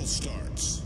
battle starts.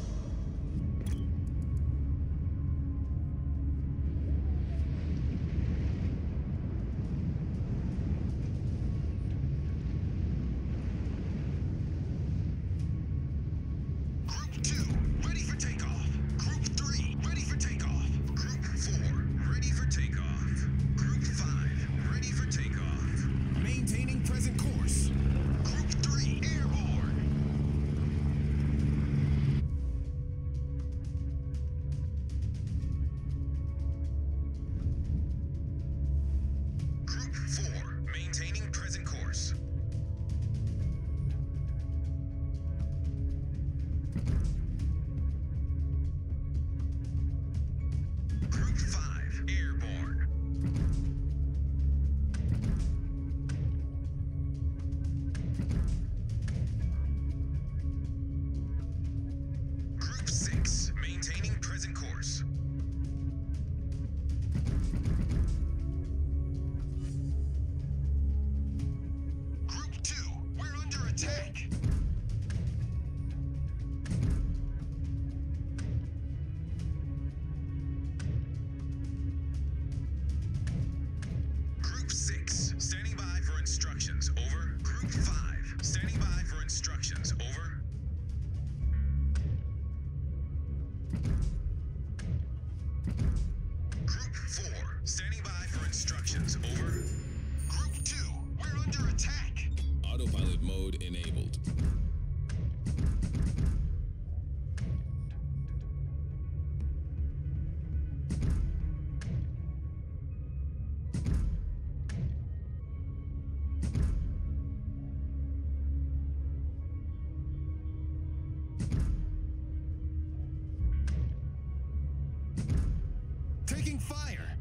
Taking fire!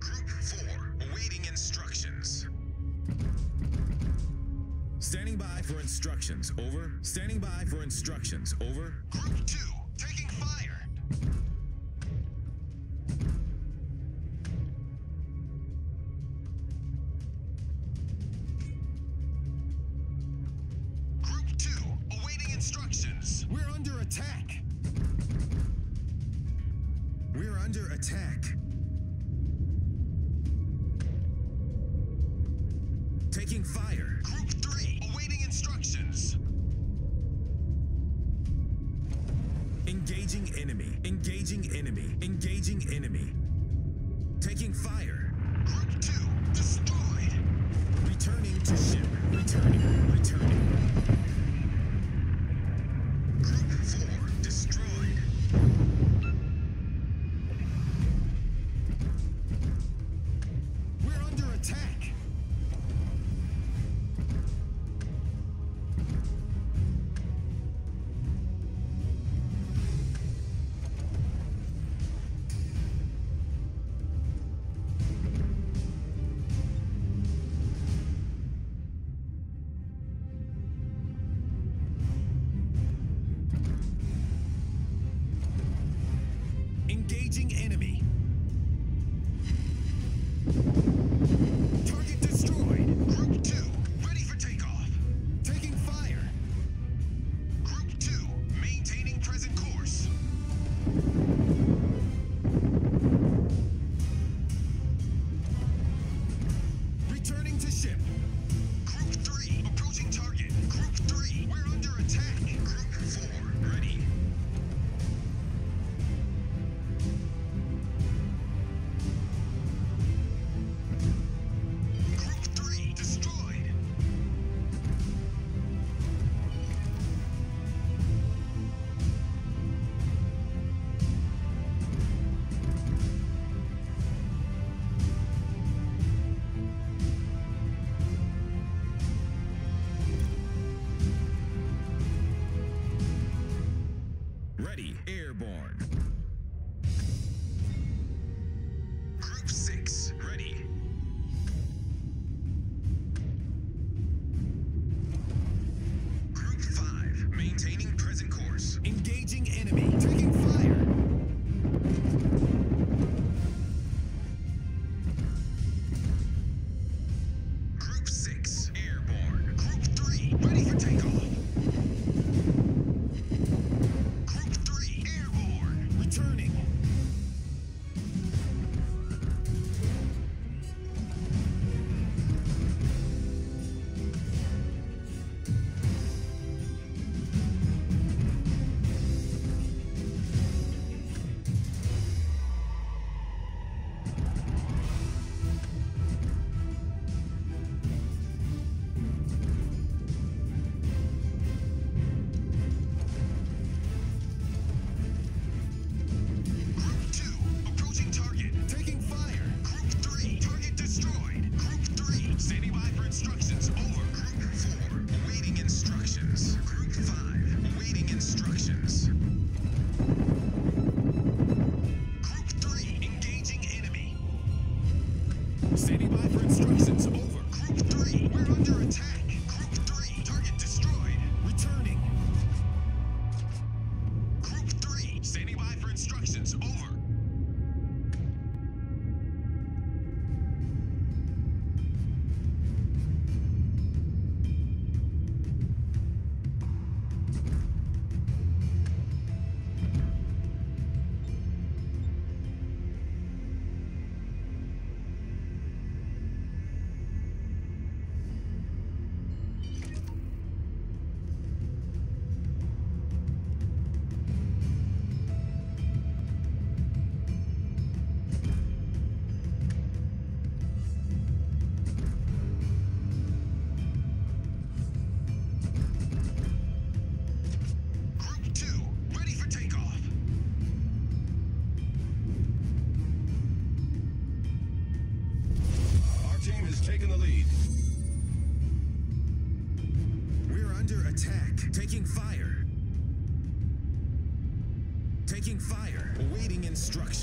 Group 4, awaiting instructions. Standing by for instructions, over. Standing by for instructions, over. Group 2, under attack. Taking fire. Group 3, awaiting instructions. Engaging enemy. Engaging enemy. Engaging enemy. Taking fire. Engaging enemy.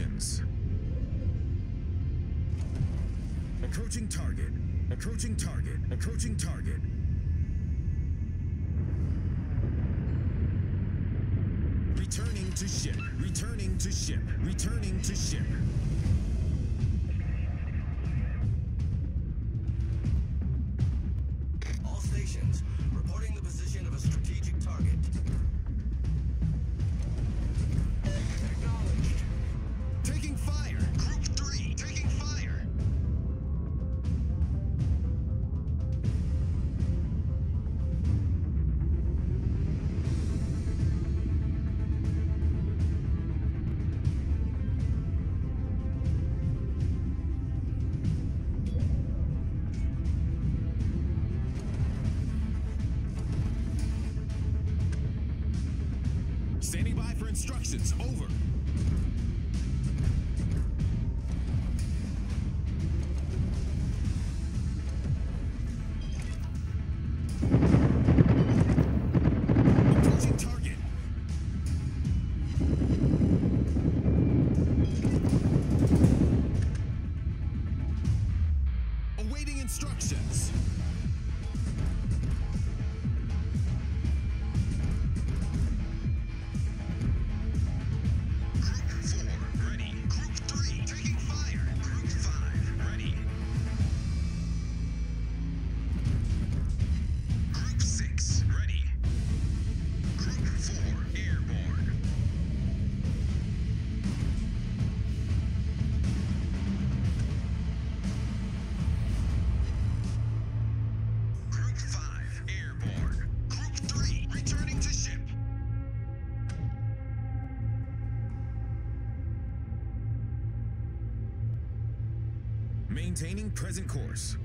Instructions. Approaching target. Approaching target. Approaching target. Returning to ship. Returning to ship. Returning to ship. Maintaining present course.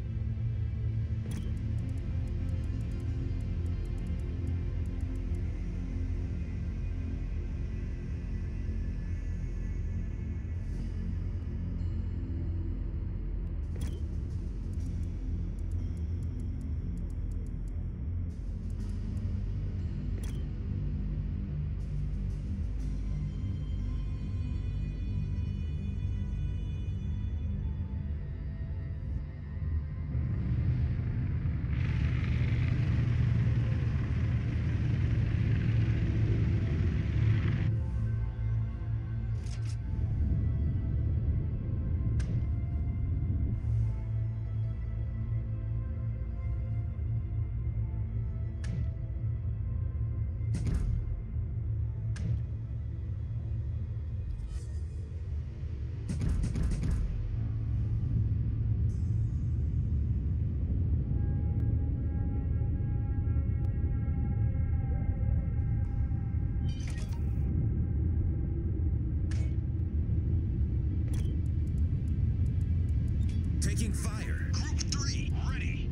Taking fire. Group 3, ready.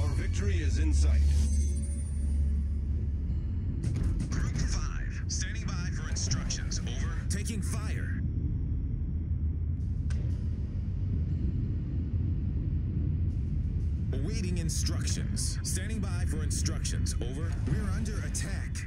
Our victory is in sight. Group 5, standing by for instructions. Over. Taking fire. Awaiting instructions. Standing by for instructions. Over. We're under attack.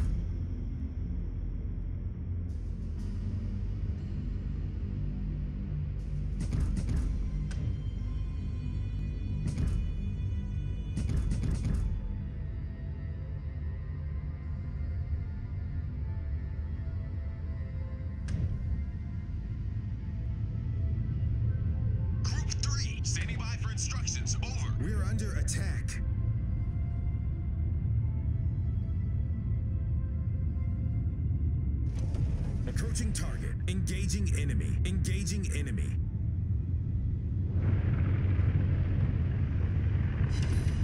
Approaching target. Engaging enemy. Engaging enemy.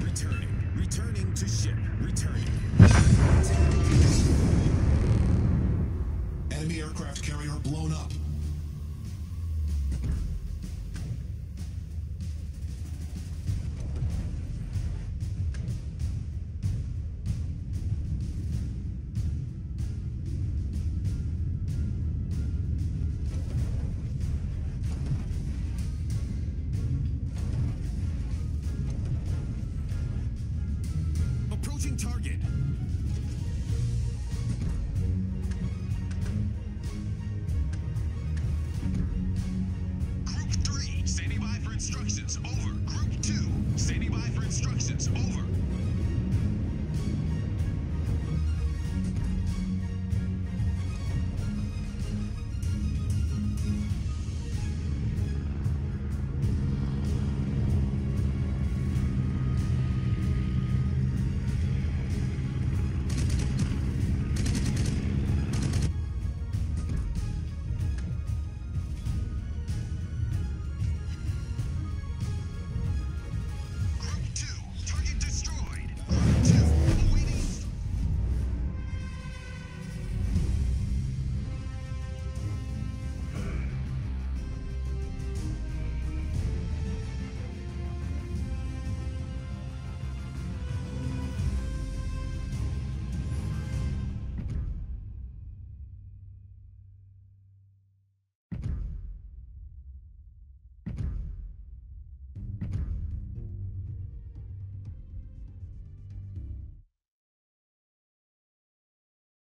Returning. Returning to ship. Returning.